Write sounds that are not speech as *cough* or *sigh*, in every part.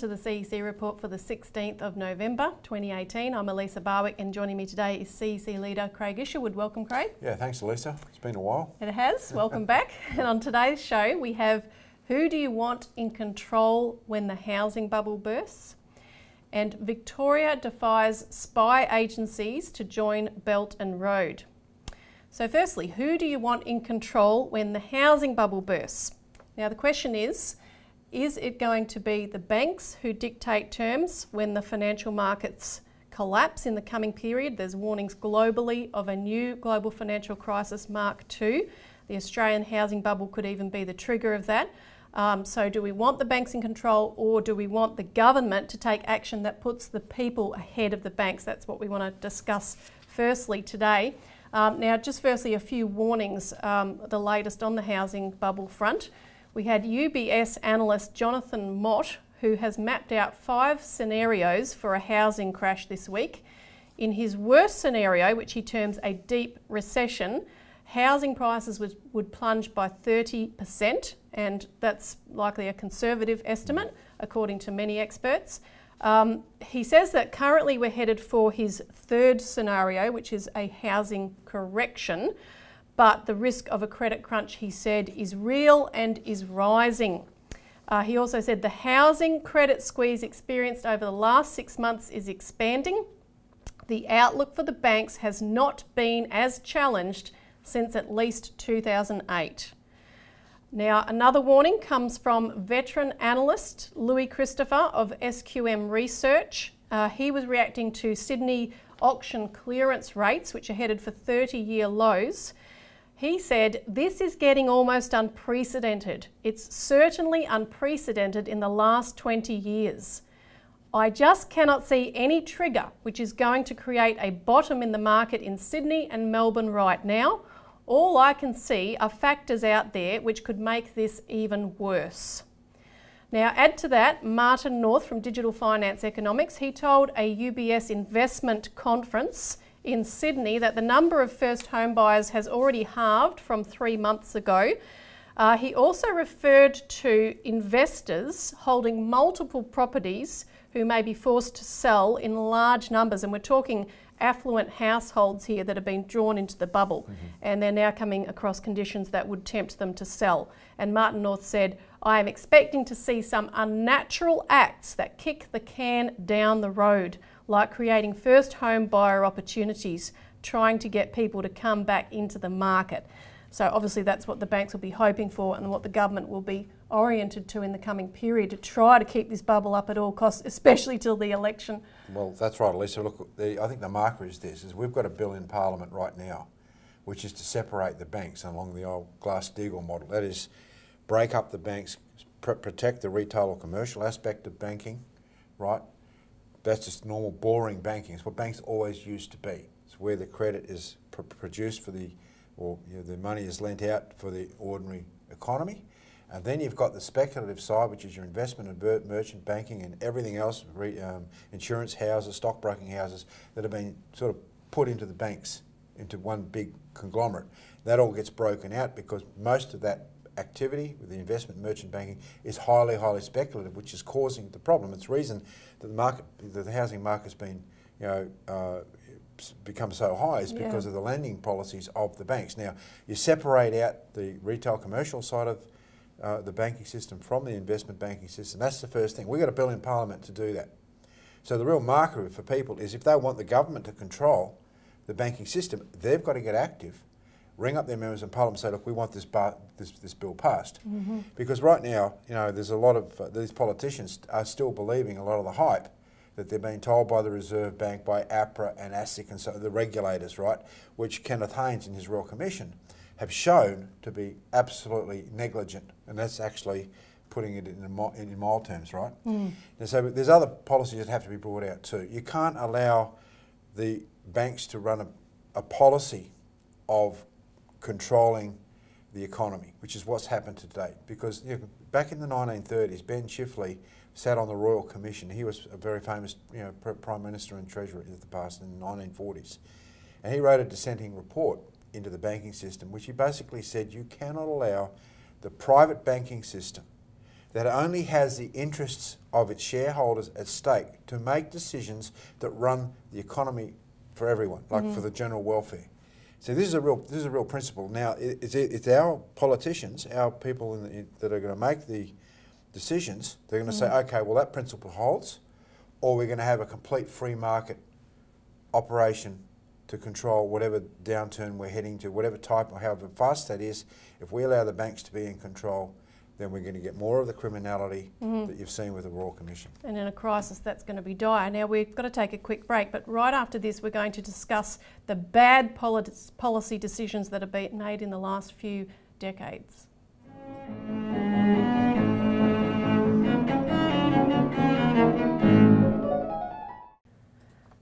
To the CEC report for the 16th of November 2018. I'm Elisa Barwick and joining me today is CEC leader Craig Isherwood. Welcome, Craig. Yeah, thanks, Elisa. It's been a while. It has. *laughs* Welcome back. And on today's show, we have Who do you want in control when the housing bubble bursts? And Victoria defies spy agencies to join Belt and Road. So, firstly, who do you want in control when the housing bubble bursts? Now, the question is is it going to be the banks who dictate terms when the financial markets collapse in the coming period? There's warnings globally of a new global financial crisis, Mark II. The Australian housing bubble could even be the trigger of that. Um, so, do we want the banks in control or do we want the government to take action that puts the people ahead of the banks? That's what we want to discuss firstly today. Um, now, just firstly, a few warnings, um, the latest on the housing bubble front. We had UBS analyst Jonathan Mott, who has mapped out five scenarios for a housing crash this week. In his worst scenario, which he terms a deep recession, housing prices would, would plunge by 30%, and that's likely a conservative estimate, according to many experts. Um, he says that currently we're headed for his third scenario, which is a housing correction but the risk of a credit crunch, he said, is real and is rising. Uh, he also said the housing credit squeeze experienced over the last six months is expanding. The outlook for the banks has not been as challenged since at least 2008. Now, another warning comes from veteran analyst Louis Christopher of SQM Research. Uh, he was reacting to Sydney auction clearance rates, which are headed for 30 year lows. He said, This is getting almost unprecedented. It's certainly unprecedented in the last 20 years. I just cannot see any trigger which is going to create a bottom in the market in Sydney and Melbourne right now. All I can see are factors out there which could make this even worse. Now, add to that Martin North from Digital Finance Economics. He told a UBS investment conference in Sydney that the number of first home buyers has already halved from three months ago. Uh, he also referred to investors holding multiple properties who may be forced to sell in large numbers. And we're talking affluent households here that have been drawn into the bubble mm-hmm. and they're now coming across conditions that would tempt them to sell. And Martin North said, I am expecting to see some unnatural acts that kick the can down the road like creating first home buyer opportunities, trying to get people to come back into the market. So obviously that's what the banks will be hoping for and what the government will be oriented to in the coming period to try to keep this bubble up at all costs, *laughs* especially till the election. Well, that's right, Lisa. Look, the, I think the marker is this: is we've got a bill in Parliament right now, which is to separate the banks along the old Glass-Steagall model. That is, break up the banks, pr protect the retail or commercial aspect of banking, right? That's just normal, boring banking. It's what banks always used to be. It's where the credit is pr produced for the, or you know, the money is lent out for the ordinary economy. And then you've got the speculative side, which is your investment and merchant banking and everything else, um, insurance houses, stockbroking houses that have been sort of put into the banks, into one big conglomerate. That all gets broken out because most of that activity with the investment merchant banking is highly, highly speculative, which is causing the problem. It's the reason that the market, that the housing market's been, you know, uh, become so high is because yeah. of the lending policies of the banks. Now, you separate out the retail commercial side of uh, the banking system from the investment banking system. That's the first thing. We've got a bill in Parliament to do that. So the real marker for people is if they want the government to control the banking system, they've got to get active ring up their members in Parliament and say, look, we want this, bar, this, this bill passed. Mm -hmm. Because right now, you know, there's a lot of, uh, these politicians are still believing a lot of the hype that they're being told by the Reserve Bank, by APRA and ASIC and so the regulators, right, which Kenneth Haynes in his Royal Commission have shown to be absolutely negligent. And that's actually putting it in, in, in mild terms, right? Mm. And so there's other policies that have to be brought out too. You can't allow the banks to run a, a policy of controlling the economy, which is what's happened to date. Because you know, back in the 1930s, Ben Chifley sat on the Royal Commission. He was a very famous you know, Prime Minister and Treasurer of the past in the 1940s. And he wrote a dissenting report into the banking system, which he basically said you cannot allow the private banking system that only has the interests of its shareholders at stake to make decisions that run the economy for everyone, like mm-hmm. for the general welfare. So this is a real this is a real principle. Now it's, it's our politicians, our people the, that are going to make the decisions. They're going to mm-hmm. say, okay, well that principle holds, or we're going to have a complete free market operation to control whatever downturn we're heading to, whatever type or however fast that is. If we allow the banks to be in control, then we're going to get more of the criminality mm-hmm. that you've seen with the Royal Commission. And in a crisis, that's going to be dire. Now, we've got to take a quick break, but right after this, we're going to discuss the bad policy decisions that have been made in the last few decades.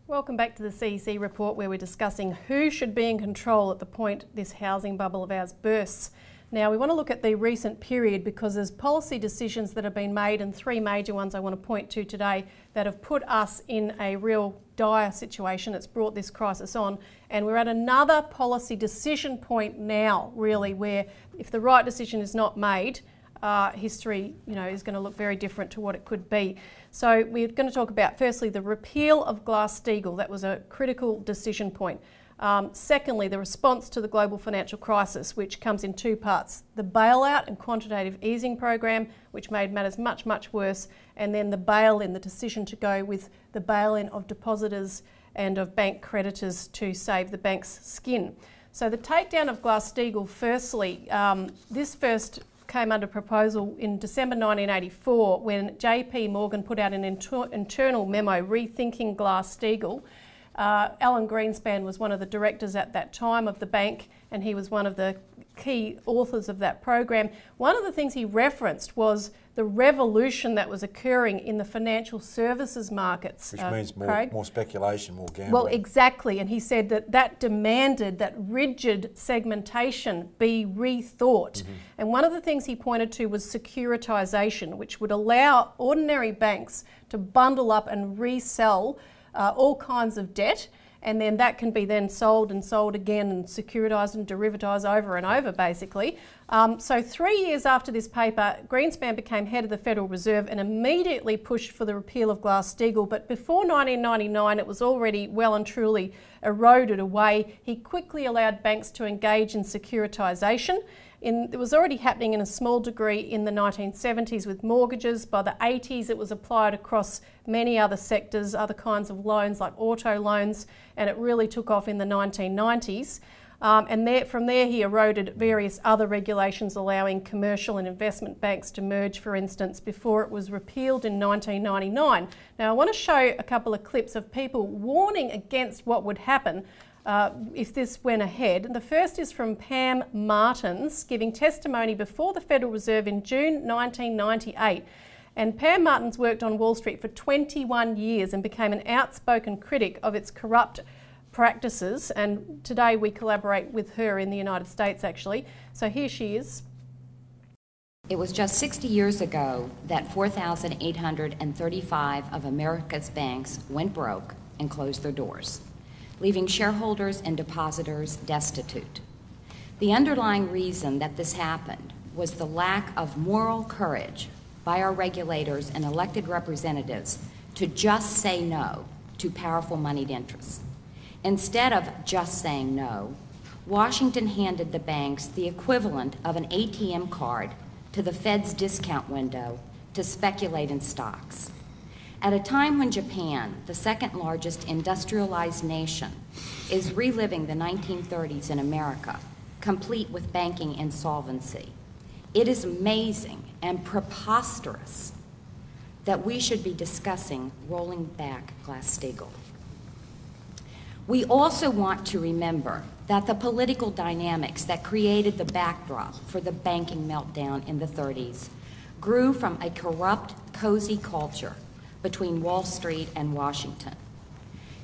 Welcome back to the CEC report where we're discussing who should be in control at the point this housing bubble of ours bursts. Now, we want to look at the recent period because there's policy decisions that have been made, and three major ones I want to point to today that have put us in a real dire situation that's brought this crisis on. And we're at another policy decision point now, really, where if the right decision is not made, uh, history you know, is going to look very different to what it could be. So, we're going to talk about firstly the repeal of Glass Steagall. That was a critical decision point. Um, secondly, the response to the global financial crisis, which comes in two parts the bailout and quantitative easing program, which made matters much, much worse, and then the bail in, the decision to go with the bail in of depositors and of bank creditors to save the bank's skin. So, the takedown of Glass Steagall, firstly, um, this first came under proposal in December 1984 when JP Morgan put out an inter- internal memo rethinking Glass Steagall uh, Alan Greenspan was one of the directors at that time of the bank, and he was one of the key authors of that program. One of the things he referenced was the revolution that was occurring in the financial services markets. Which uh, means more, more, speculation, more gambling. Well, exactly. And he said that that demanded that rigid segmentation be rethought. Mm-hmm. And one of the things he pointed to was securitization, which would allow ordinary banks to bundle up and resell uh, all kinds of debt and then that can be then sold and sold again and securitized and derivatized over and over basically. Um, so three years after this paper, Greenspan became head of the Federal Reserve and immediately pushed for the repeal of Glass-Steagall. But before 1999, it was already well and truly eroded away. He quickly allowed banks to engage in securitization in, it was already happening in a small degree in the 1970s with mortgages. By the 80s, it was applied across many other sectors, other kinds of loans like auto loans, and it really took off in the 1990s. Um, and there, from there, he eroded various other regulations allowing commercial and investment banks to merge, for instance, before it was repealed in 1999. Now, I want to show a couple of clips of people warning against what would happen uh, if this went ahead. The first is from Pam Martens giving testimony before the Federal Reserve in June 1998. And Pam Martens worked on Wall Street for 21 years and became an outspoken critic of its corrupt practices. And today we collaborate with her in the United States, actually. So here she is. It was just 60 years ago that 4,835 of America's banks went broke and closed their doors leaving shareholders and depositors destitute. The underlying reason that this happened was the lack of moral courage by our regulators and elected representatives to just say no to powerful moneyed interests. Instead of just saying no, Washington handed the banks the equivalent of an ATM card to the Fed's discount window to speculate in stocks. At a time when Japan, the second largest industrialized nation, is reliving the 1930s in America, complete with banking insolvency, it is amazing and preposterous that we should be discussing rolling back Glass-Steagall. We also want to remember that the political dynamics that created the backdrop for the banking meltdown in the 30s grew from a corrupt, cozy culture between Wall Street and Washington.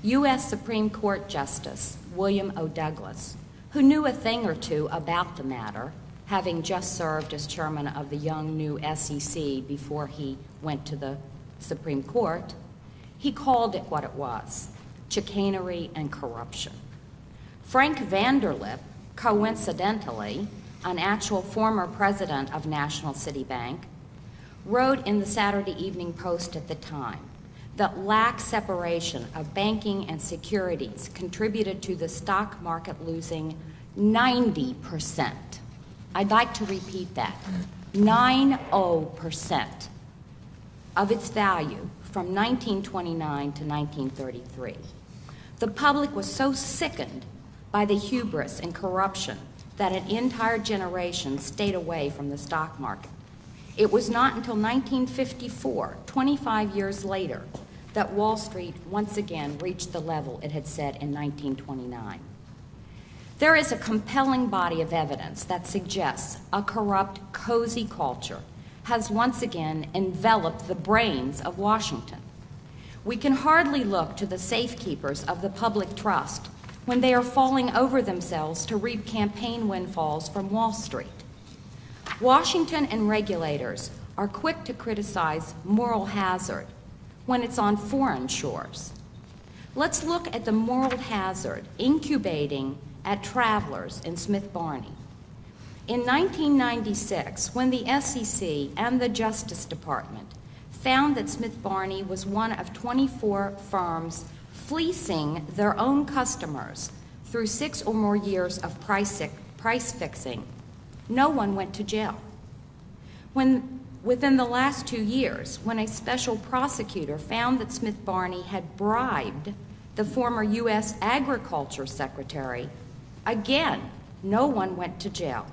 U.S. Supreme Court Justice William O. Douglas, who knew a thing or two about the matter, having just served as chairman of the young new SEC before he went to the Supreme Court, he called it what it was chicanery and corruption. Frank Vanderlip, coincidentally, an actual former president of National City Bank, wrote in the Saturday Evening Post at the time that lax separation of banking and securities contributed to the stock market losing 90%. I'd like to repeat that 90% of its value from 1929 to 1933. The public was so sickened by the hubris and corruption that an entire generation stayed away from the stock market. It was not until 1954, 25 years later, that Wall Street once again reached the level it had set in 1929. There is a compelling body of evidence that suggests a corrupt, cozy culture has once again enveloped the brains of Washington. We can hardly look to the safekeepers of the public trust when they are falling over themselves to reap campaign windfalls from Wall Street. Washington and regulators are quick to criticize moral hazard when it's on foreign shores. Let's look at the moral hazard incubating at Travelers in Smith Barney. In 1996, when the SEC and the Justice Department found that Smith Barney was one of 24 firms fleecing their own customers through six or more years of price, price fixing, no one went to jail. When, within the last two years, when a special prosecutor found that Smith Barney had bribed the former U.S. Agriculture Secretary, again, no one went to jail.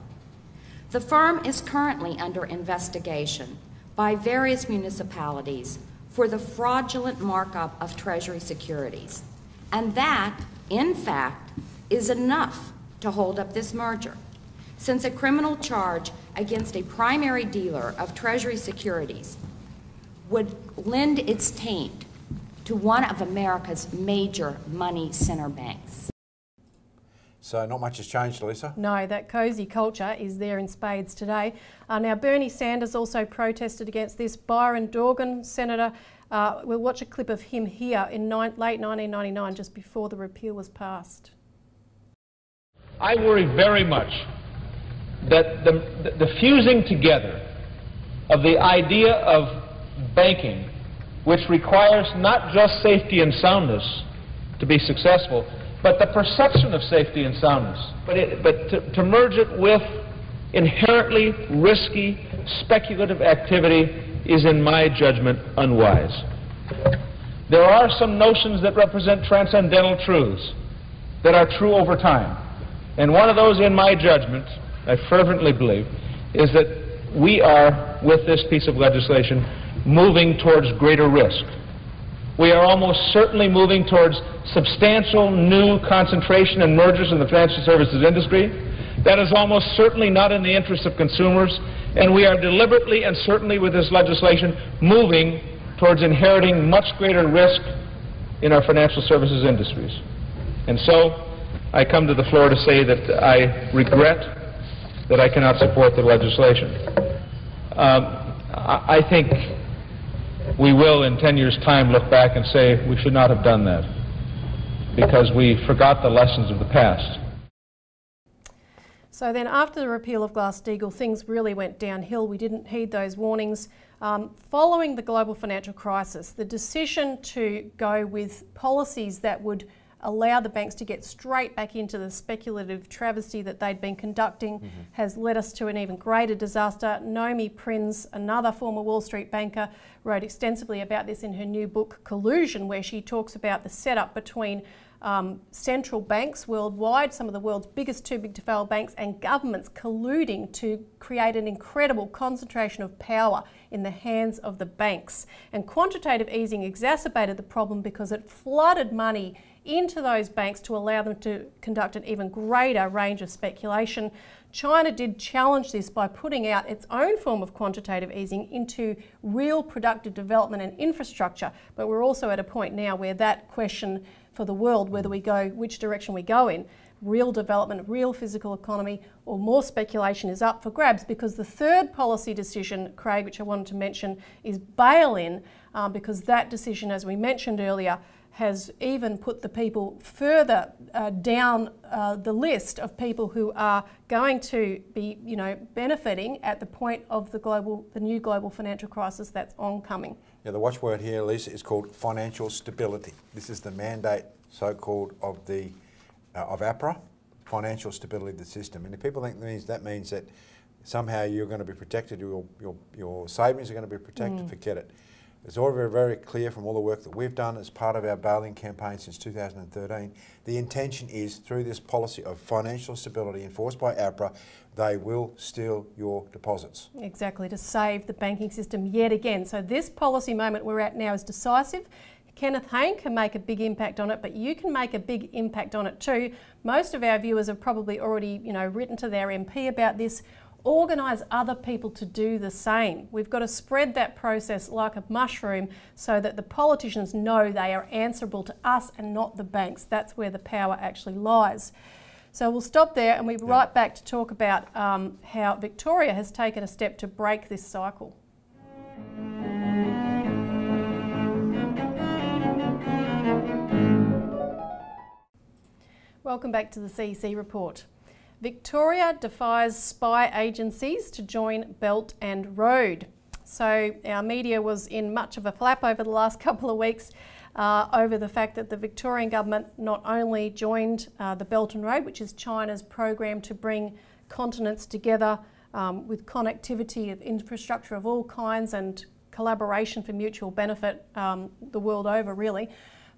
The firm is currently under investigation by various municipalities for the fraudulent markup of Treasury securities. And that, in fact, is enough to hold up this merger. Since a criminal charge against a primary dealer of Treasury securities would lend its taint to one of America's major money center banks. So not much has changed, Lisa. No, that cosy culture is there in spades today. Uh, now, Bernie Sanders also protested against this. Byron Dorgan, Senator, uh, we'll watch a clip of him here in late 1999, just before the repeal was passed. I worry very much that the, the fusing together of the idea of banking, which requires not just safety and soundness to be successful, but the perception of safety and soundness. But, it, but to, to merge it with inherently risky, speculative activity is, in my judgment, unwise. There are some notions that represent transcendental truths that are true over time. And one of those, in my judgment, I fervently believe, is that we are, with this piece of legislation, moving towards greater risk we are almost certainly moving towards substantial new concentration and mergers in the financial services industry. That is almost certainly not in the interest of consumers, and we are deliberately and certainly with this legislation moving towards inheriting much greater risk in our financial services industries. And so I come to the floor to say that I regret that I cannot support the legislation. Um, I think we will, in 10 years' time, look back and say we should not have done that because we forgot the lessons of the past. So then, after the repeal of Glass-Steagall, things really went downhill. We didn't heed those warnings. Um, following the global financial crisis, the decision to go with policies that would allow the banks to get straight back into the speculative travesty that they'd been conducting mm-hmm. has led us to an even greater disaster. Nomi Prins, another former Wall Street banker, wrote extensively about this in her new book Collusion, where she talks about the setup between um, central banks worldwide, some of the world's biggest too big to fail banks, and governments colluding to create an incredible concentration of power in the hands of the banks. And quantitative easing exacerbated the problem because it flooded money into those banks to allow them to conduct an even greater range of speculation. China did challenge this by putting out its own form of quantitative easing into real productive development and infrastructure. But we're also at a point now where that question for the world, whether we go, which direction we go in, real development, real physical economy, or more speculation is up for grabs because the third policy decision, Craig, which I wanted to mention, is bail in, um, because that decision, as we mentioned earlier, has even put the people further uh, down uh, the list of people who are going to be, you know, benefiting at the point of the global, the new global financial crisis that's oncoming. Yeah, the watchword here, Lisa, is called financial stability. This is the mandate, so-called, of the uh, of APRA, financial stability of the system. And if people think that means that means that somehow you're going to be protected, your your, your savings are going to be protected, mm. forget it. It's all very, very clear from all the work that we've done as part of our bail-in campaign since 2013. The intention is through this policy of financial stability enforced by APRA, they will steal your deposits. Exactly, to save the banking system yet again. So this policy moment we're at now is decisive. Kenneth Hayne can make a big impact on it, but you can make a big impact on it too. Most of our viewers have probably already, you know, written to their MP about this organise other people to do the same. We've got to spread that process like a mushroom so that the politicians know they are answerable to us and not the banks. That's where the power actually lies. So we'll stop there and we'll be right back to talk about um, how Victoria has taken a step to break this cycle. Welcome back to the CEC report. Victoria defies spy agencies to join Belt and Road. So our media was in much of a flap over the last *laughs* couple of weeks uh, over the fact that the Victorian government not only joined uh, the Belt and Road, which is China's program to bring continents together um, with connectivity of infrastructure of all kinds and collaboration for mutual benefit um, the world over, really,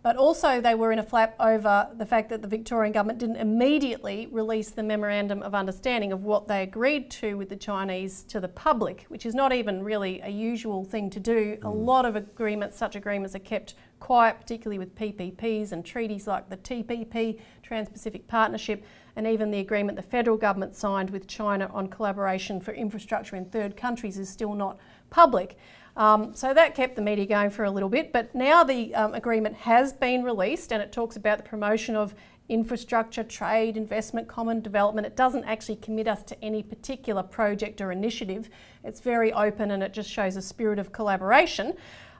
but also, they were in a flap over the fact that the Victorian government didn't immediately release the memorandum of understanding of what they agreed to with the Chinese to the public, which is not even really a usual thing to do. Mm. A lot of agreements, such agreements, are kept quiet, particularly with PPPs and treaties like the TPP, Trans Pacific Partnership, and even the agreement the federal government signed with China on collaboration for infrastructure in third countries is still not public. Um, so that kept the media going for a little bit, but now the um, agreement has been released and it talks about the promotion of infrastructure, trade, investment, common development. It doesn't actually commit us to any particular project or initiative. It's very open and it just shows a spirit of collaboration.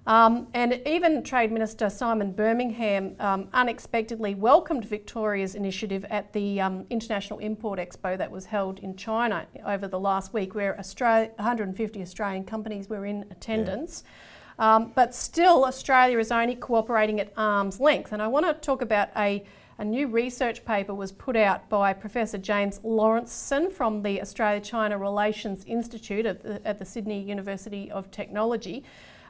Um, and even Trade Minister Simon Birmingham um, unexpectedly welcomed Victoria's initiative at the um, International Import Expo that was held in China over the last week, where Australia, 150 Australian companies were in attendance. Yeah. Um, but still, Australia is only cooperating at arm's length. And I want to talk about a, a new research paper was put out by Professor James Laurenceson from the Australia-China Relations Institute at the, at the Sydney University of Technology.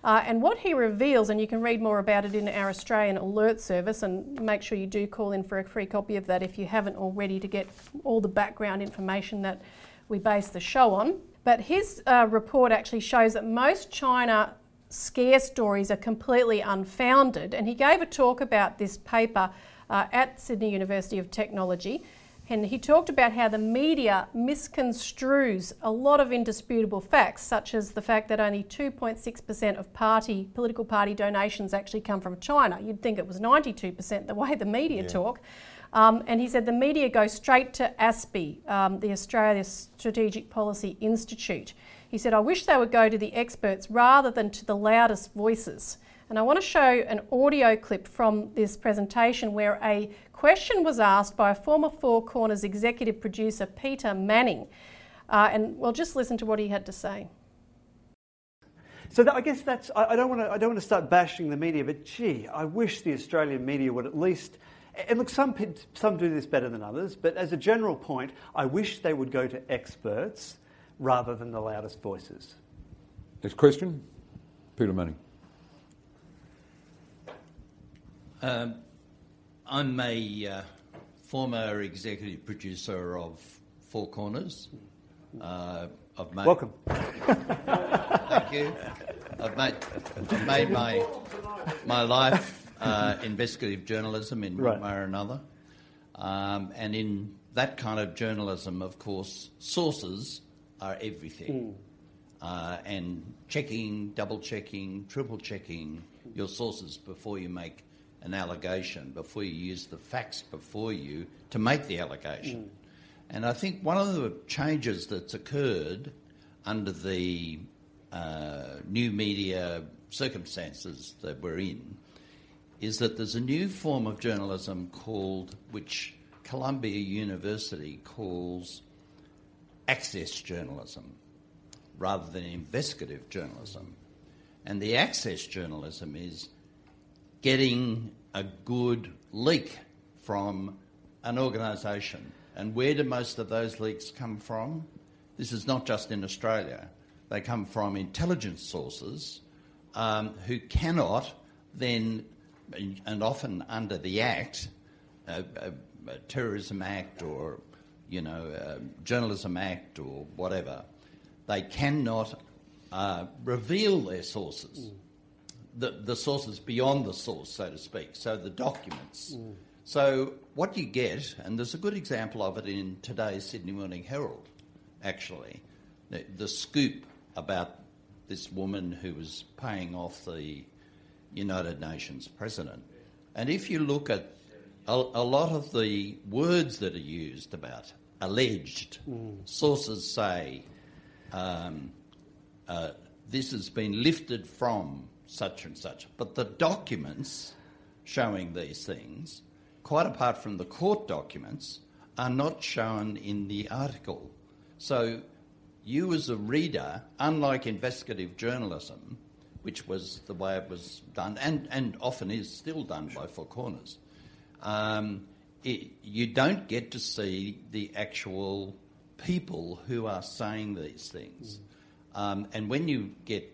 Uh, and what he reveals, and you can read more about it in our Australian Alert Service, and make sure you do call in for a free copy of that if you haven't already to get all the background information that we base the show on. But his uh, report actually shows that most China scare stories are completely unfounded, and he gave a talk about this paper uh, at Sydney University of Technology. And he talked about how the media misconstrues a lot of indisputable facts, such as the fact that only 2.6% of party political party donations actually come from China. You'd think it was 92% the way the media yeah. talk. Um, and he said the media go straight to ASPI, um, the Australia Strategic Policy Institute. He said, I wish they would go to the experts rather than to the loudest voices. And I want to show an audio clip from this presentation where a question was asked by a former Four Corners executive producer, Peter Manning. Uh, and we'll just listen to what he had to say. So that, I guess that's, I, I, don't want to, I don't want to start bashing the media, but gee, I wish the Australian media would at least, and look, some, some do this better than others, but as a general point, I wish they would go to experts rather than the loudest voices. Next question, Peter Manning. Um, I'm a uh, former executive producer of Four Corners. Uh, I've made, Welcome. *laughs* Thank you. I've made, I've made my, my life uh, investigative journalism in one way or another. Um, and in that kind of journalism, of course, sources are everything. Mm. and checking, double checking, triple checking your sources before you make an allegation, before you use the facts before you to make the allegation. Mm. And I think one of the changes that's occurred under the uh, new media circumstances that we're in is that there's a new form of journalism called, which Columbia University calls access journalism rather than investigative journalism. And the access journalism is getting a good leak from an organisation. And where do most of those leaks come from? This is not just in Australia. They come from intelligence sources um, who cannot then, and often under the Act, a, a, a Terrorism Act or you know, Journalism Act or whatever, they cannot uh, reveal their sources, mm. The, the sources beyond the source, so to speak, so the documents. Mm. So what you get, and there's a good example of it in today's Sydney Morning Herald, actually, the, the scoop about this woman who was paying off the United Nations president. And if you look at a, a lot of the words that are used about alleged, mm. sources say um, uh, this has been lifted from such and such. But the documents showing these things, quite apart from the court documents, are not shown in the article. So you as a reader, unlike investigative journalism, which was the way it was done, and, and often is still done by Four Corners, um, it, you don't get to see the actual people who are saying these things. Mm. Um, and when you get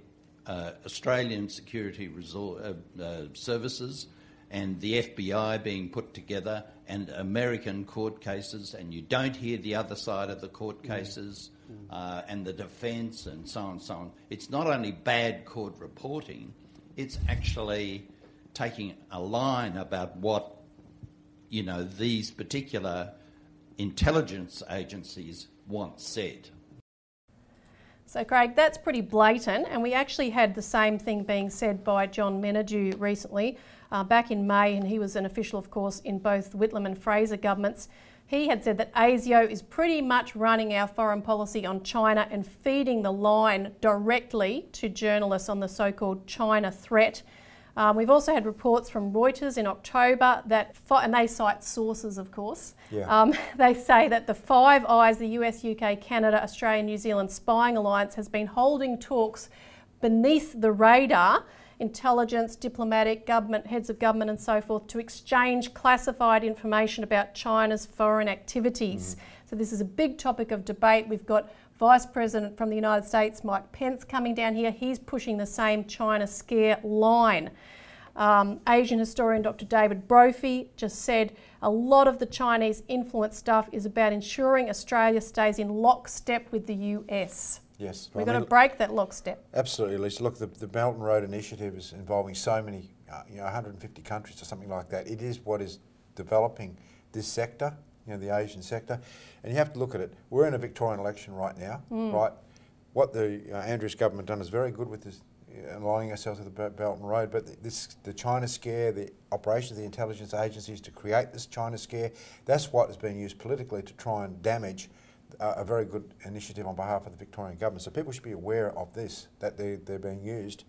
uh, Australian security resort, uh, uh, services and the FBI being put together and American court cases, and you don't hear the other side of the court cases mm. mm. and the defence and so on and so on, it's not only bad court reporting, it's actually taking a line about what you know these particular intelligence agencies once said. So, Craig, that's pretty blatant, and we actually had the same thing being said by John Menadue recently, uh, back in May, and he was an official, of course, in both Whitlam and Fraser governments. He had said that ASIO is pretty much running our foreign policy on China and feeding the line directly to journalists on the so called China threat. Um, we've also had reports from Reuters in October that, and they cite sources, of course. Yeah. Um, *laughs* they say that the Five Eyes, the US, UK, Canada, Australia, New Zealand spying alliance, has been holding talks beneath the radar intelligence, diplomatic, government, heads of government, and so forth, to exchange classified information about China's foreign activities. Mm. So, this is a big topic of debate. We've got Vice President from the United States, Mike Pence, coming down here. He's pushing the same China scare line. Um, Asian historian Dr. David Brophy just said a lot of the Chinese influence stuff is about ensuring Australia stays in lockstep with the US. Yes. We've got to break that lockstep. Absolutely, Lisa. Look, the, the Belt and Road Initiative is involving so many, uh, you know, 150 countries or something like that. It is what is developing this sector you know, the Asian sector. And you have to look at it. We're in a Victorian election right now, mm. right? What the uh, Andrews government done is very good with this, uh, aligning ourselves with the Belt and Road, but the, this, the China scare, the operation of the intelligence agencies to create this China scare, that's what has been used politically to try and damage uh, a very good initiative on behalf of the Victorian government. So people should be aware of this, that they're, they're being used,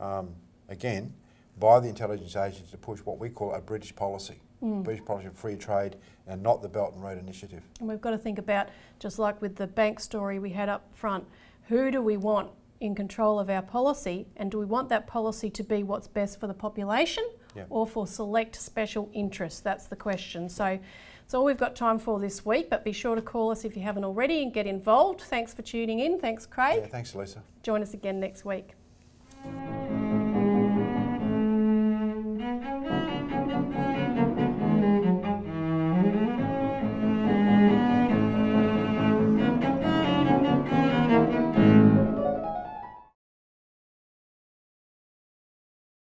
um, again, by the intelligence agencies to push what we call a British policy mm. British policy of free trade and not the Belt and Road Initiative. And we've got to think about, just like with the bank story we had up front, who do we want in control of our policy and do we want that policy to be what's best for the population or for select special interests? That's the question. So it's all we've got time for this week, but be sure to call us if you haven't already and get involved. Thanks for tuning in. Thanks, Craig. Yeah, thanks, Lisa. Join us again next week.